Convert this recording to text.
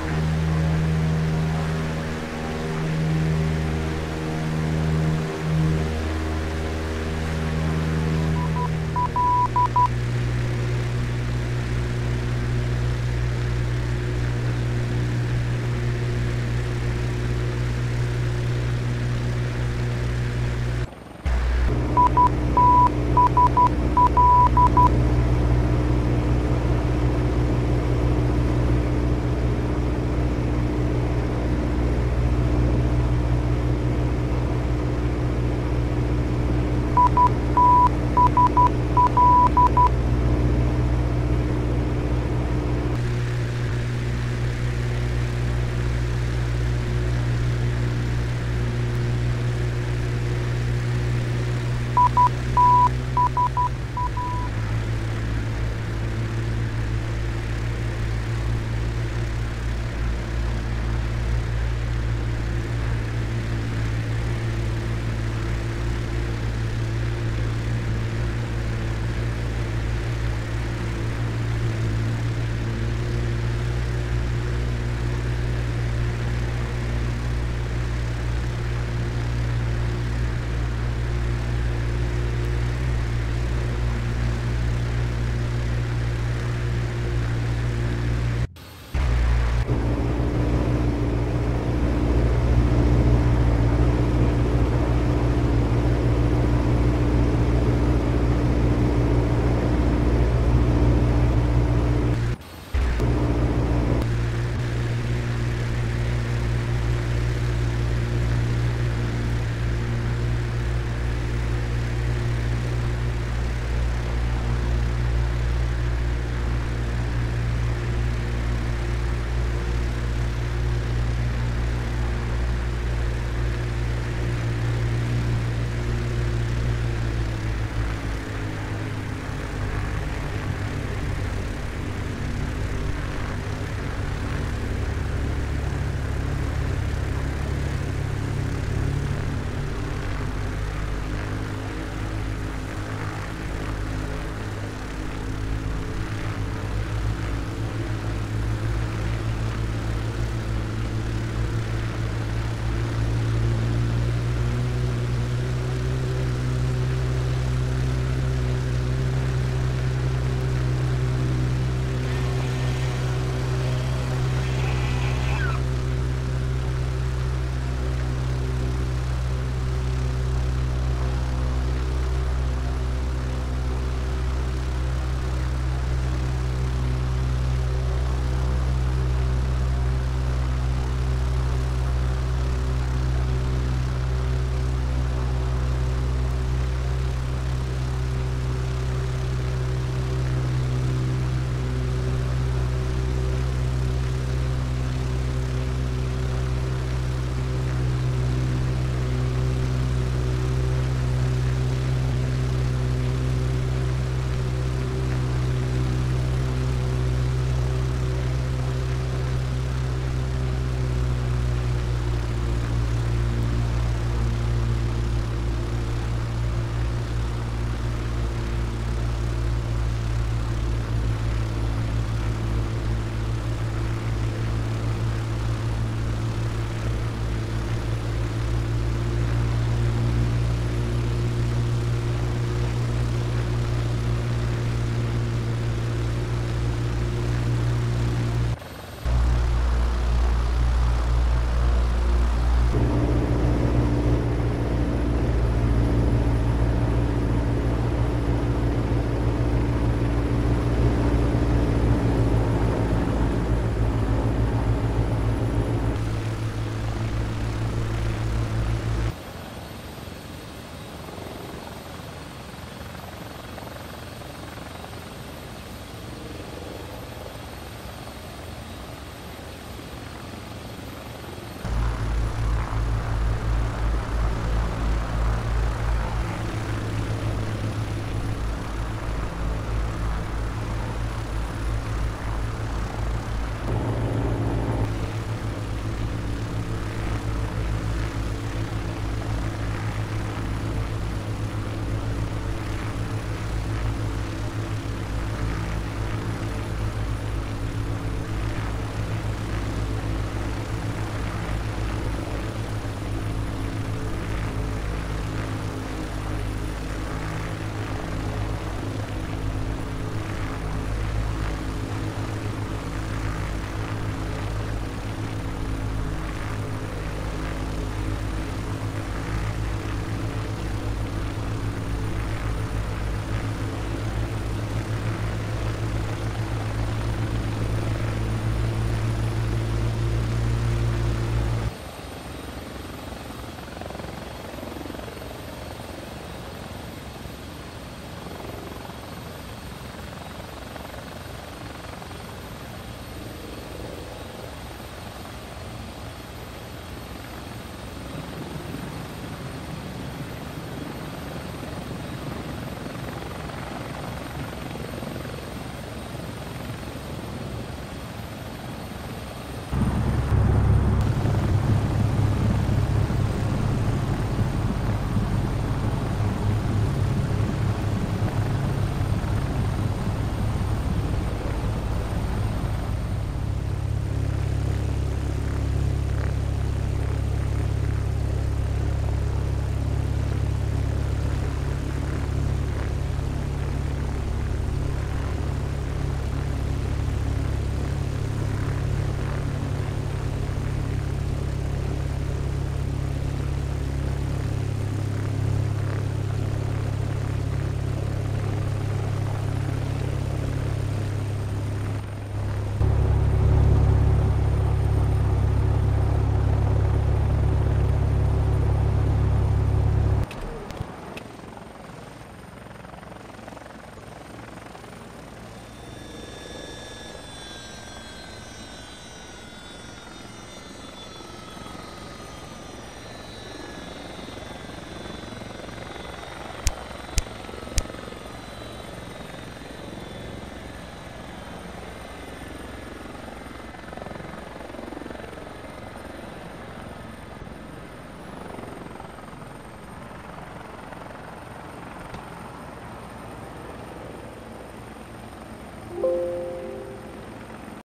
hạnh